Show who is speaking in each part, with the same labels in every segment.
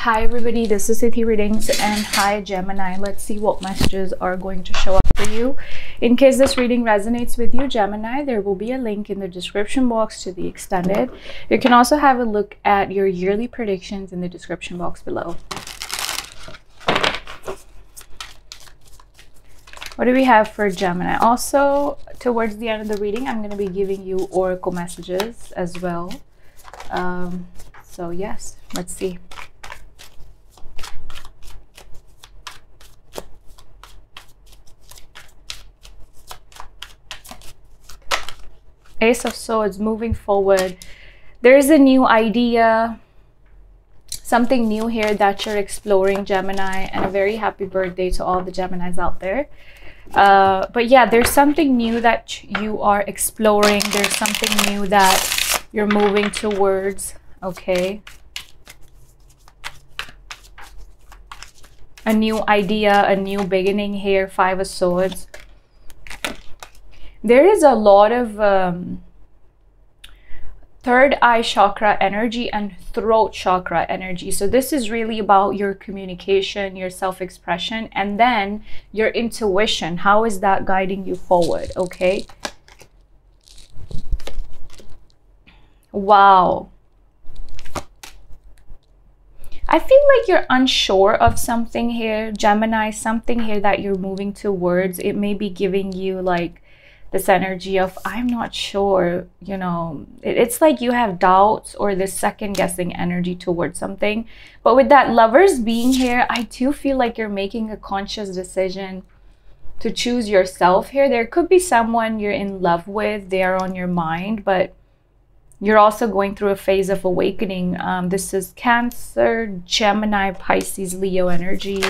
Speaker 1: Hi everybody, this is 33 Readings and hi Gemini. Let's see what messages are going to show up for you. In case this reading resonates with you, Gemini, there will be a link in the description box to the extended. You can also have a look at your yearly predictions in the description box below. What do we have for Gemini? Also, towards the end of the reading, I'm going to be giving you oracle messages as well. Um, so yes, let's see. Ace of Swords moving forward. There's a new idea, something new here that you're exploring, Gemini, and a very happy birthday to all the Geminis out there. Uh, but yeah, there's something new that you are exploring. There's something new that you're moving towards, okay? A new idea, a new beginning here, Five of Swords there is a lot of um, third eye chakra energy and throat chakra energy. So this is really about your communication, your self-expression, and then your intuition. How is that guiding you forward? Okay. Wow. I feel like you're unsure of something here, Gemini, something here that you're moving towards. It may be giving you like this energy of i'm not sure you know it, it's like you have doubts or this second guessing energy towards something. But with that lovers being here i do feel like you're making a conscious decision to choose yourself here. There could be someone you're in love with they are on your mind but you're also going through a phase of awakening. Um, this is cancer gemini pisces leo energy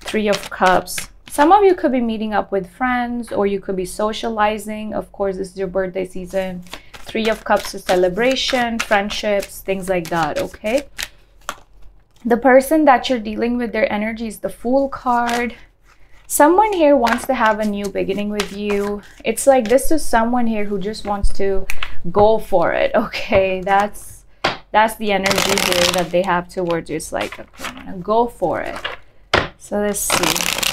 Speaker 1: three of cups some of you could be meeting up with friends or you could be socializing. Of course, this is your birthday season. Three of Cups is celebration, friendships, things like that, okay? The person that you're dealing with, their energy is the Fool card. Someone here wants to have a new beginning with you. It's like this is someone here who just wants to go for it, okay? That's that's the energy here that they have towards you. It's like, okay, I'm gonna go for it. So let's see.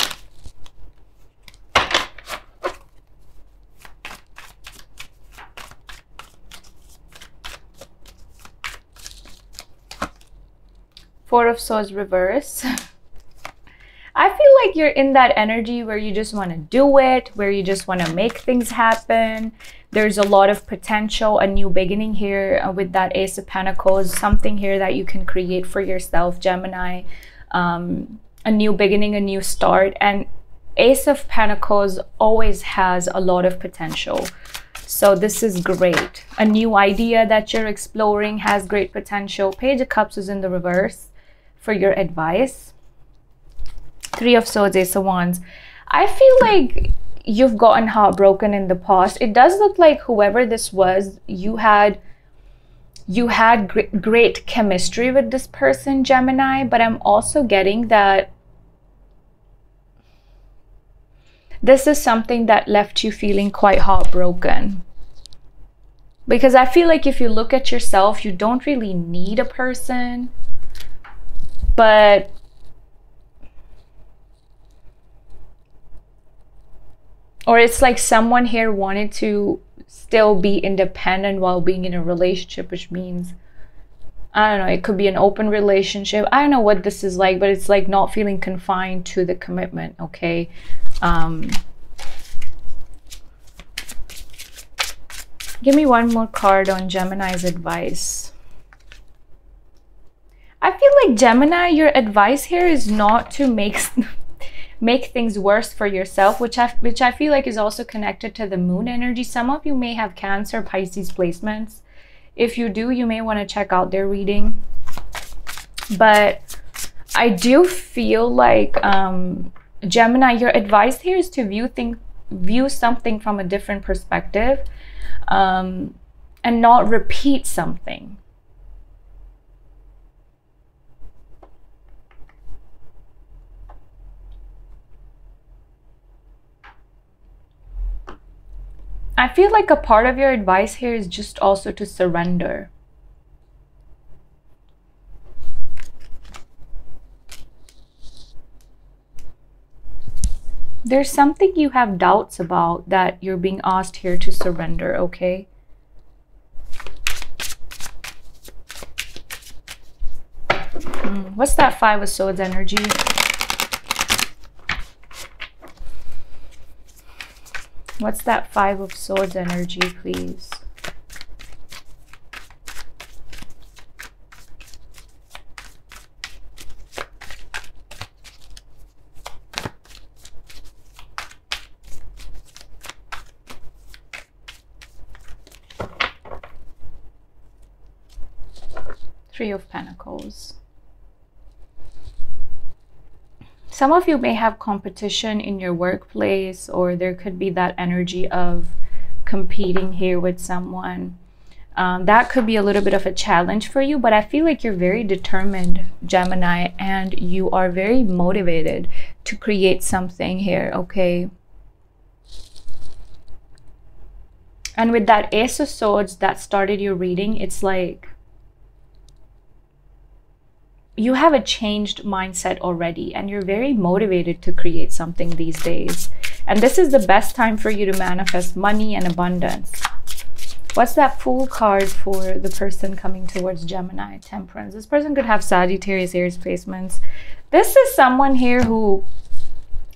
Speaker 1: Four of Swords reverse. I feel like you're in that energy where you just want to do it, where you just want to make things happen. There's a lot of potential, a new beginning here uh, with that Ace of Pentacles, something here that you can create for yourself, Gemini. Um, a new beginning, a new start. And Ace of Pentacles always has a lot of potential. So this is great. A new idea that you're exploring has great potential. Page of Cups is in the reverse for your advice. Three of Swords, Ace of Wands. I feel like you've gotten heartbroken in the past. It does look like whoever this was, you had you had great, great chemistry with this person, Gemini, but I'm also getting that this is something that left you feeling quite heartbroken. Because I feel like if you look at yourself, you don't really need a person but or it's like someone here wanted to still be independent while being in a relationship which means i don't know it could be an open relationship. I don't know what this is like but it's like not feeling confined to the commitment okay? Um give me one more card on gemini's advice I feel like Gemini, your advice here is not to make make things worse for yourself, which I which I feel like is also connected to the moon energy. Some of you may have Cancer, Pisces placements. If you do, you may want to check out their reading. But I do feel like um, Gemini, your advice here is to view thing view something from a different perspective um, and not repeat something I feel like a part of your advice here is just also to surrender. There's something you have doubts about that you're being asked here to surrender, okay? Hmm, what's that Five of Swords energy? What's that Five of Swords energy, please? Three of Pentacles. Some of you may have competition in your workplace, or there could be that energy of competing here with someone. Um, that could be a little bit of a challenge for you, but I feel like you're very determined, Gemini, and you are very motivated to create something here, okay? And with that Ace of Swords that started your reading, it's like you have a changed mindset already and you're very motivated to create something these days. And this is the best time for you to manifest money and abundance. What's that Fool card for the person coming towards Gemini, Temperance? This person could have Sagittarius, Aries placements. This is someone here who,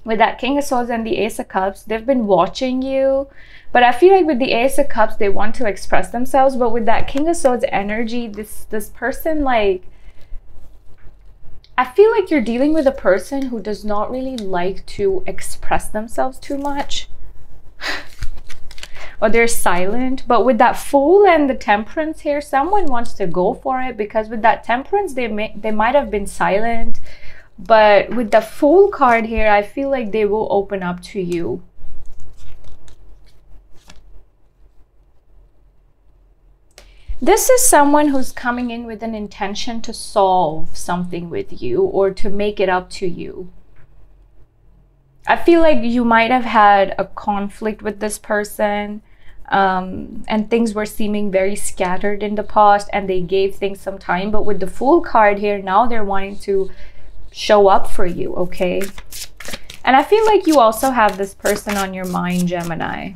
Speaker 1: with that King of Swords and the Ace of Cups, they've been watching you. But I feel like with the Ace of Cups, they want to express themselves. But with that King of Swords energy, this this person like I feel like you're dealing with a person who does not really like to express themselves too much. or they're silent. But with that fool and the temperance here, someone wants to go for it because with that temperance, they may they might have been silent. But with the fool card here, I feel like they will open up to you This is someone who's coming in with an intention to solve something with you or to make it up to you. I feel like you might have had a conflict with this person um, and things were seeming very scattered in the past and they gave things some time. But with the Fool card here, now they're wanting to show up for you, okay? And I feel like you also have this person on your mind, Gemini.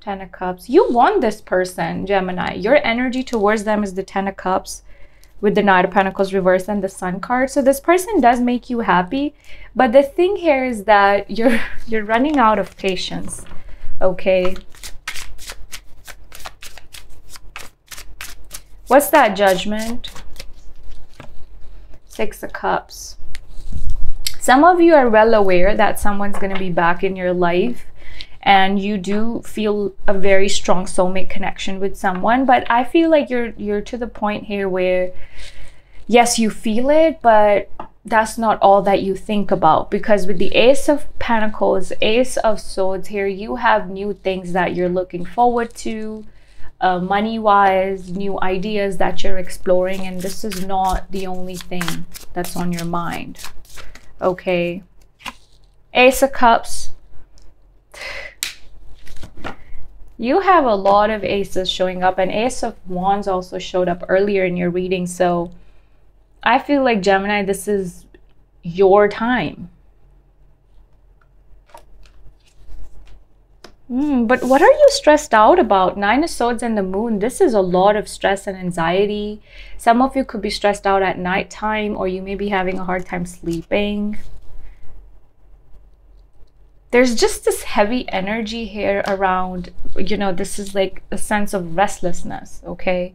Speaker 1: Ten of Cups. You want this person, Gemini. Your energy towards them is the Ten of Cups with the Knight of Pentacles reversed and the Sun card. So this person does make you happy. But the thing here is that you're you're running out of patience. Okay. What's that judgment? Six of Cups. Some of you are well aware that someone's going to be back in your life and you do feel a very strong soulmate connection with someone. But i feel like you're you're to the point here where yes you feel it but that's not all that you think about. Because with the ace of pentacles ace of swords here you have new things that you're looking forward to uh, money wise new ideas that you're exploring and this is not the only thing that's on your mind. Okay. Ace of cups you have a lot of aces showing up and ace of wands also showed up earlier in your reading so i feel like gemini this is your time Mm, but what are you stressed out about? Nine of Swords and the Moon. This is a lot of stress and anxiety. Some of you could be stressed out at nighttime or you may be having a hard time sleeping there's just this heavy energy here around, you know, this is like a sense of restlessness, okay?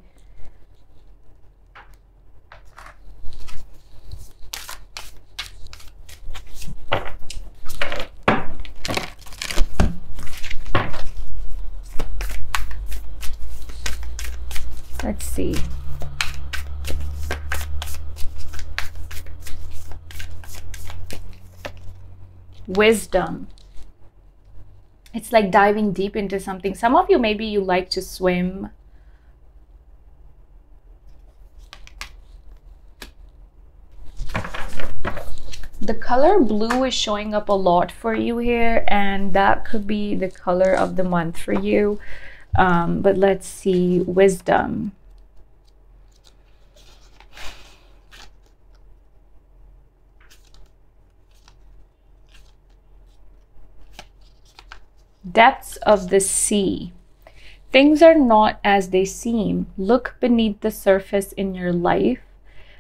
Speaker 1: Let's see. Wisdom it's like diving deep into something. Some of you, maybe you like to swim. The color blue is showing up a lot for you here, and that could be the color of the month for you. Um, but let's see, wisdom. Depths of the sea. Things are not as they seem. Look beneath the surface in your life.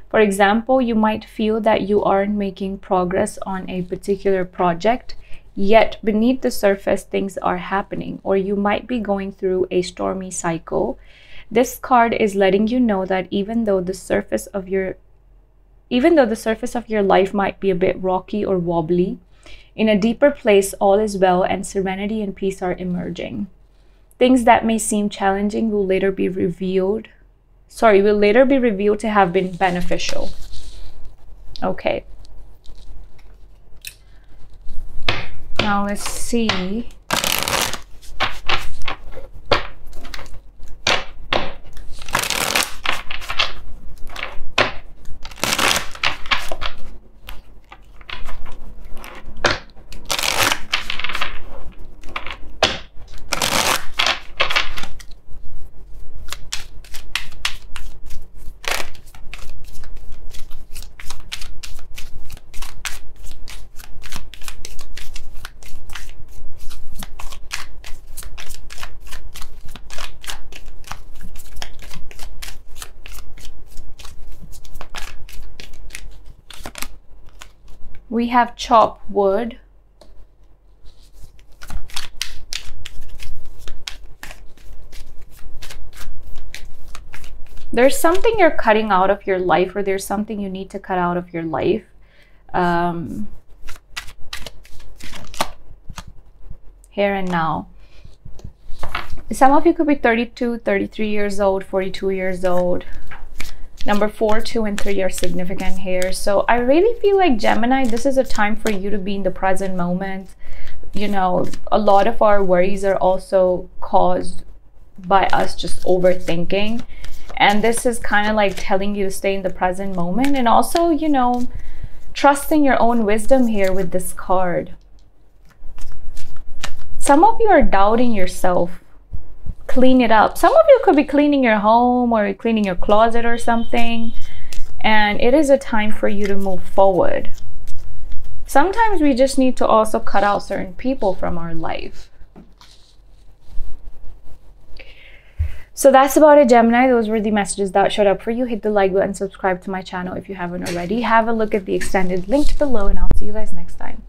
Speaker 1: For example, you might feel that you aren't making progress on a particular project, yet beneath the surface, things are happening, or you might be going through a stormy cycle. This card is letting you know that even though the surface of your even though the surface of your life might be a bit rocky or wobbly, in a deeper place all is well and serenity and peace are emerging. Things that may seem challenging will later be revealed. Sorry, will later be revealed to have been beneficial. Okay. Now let's see We have chop wood. There's something you're cutting out of your life or there's something you need to cut out of your life. Um, here and now. Some of you could be 32, 33 years old, 42 years old, Number four, two, and three are significant here. So I really feel like Gemini, this is a time for you to be in the present moment. You know, a lot of our worries are also caused by us just overthinking. And this is kind of like telling you to stay in the present moment and also, you know, trusting your own wisdom here with this card. Some of you are doubting yourself clean it up. Some of you could be cleaning your home or cleaning your closet or something. And it is a time for you to move forward. Sometimes we just need to also cut out certain people from our life. So that's about it, Gemini. Those were the messages that showed up for you. Hit the like button, subscribe to my channel if you haven't already. Have a look at the extended link below, and I'll see you guys next time.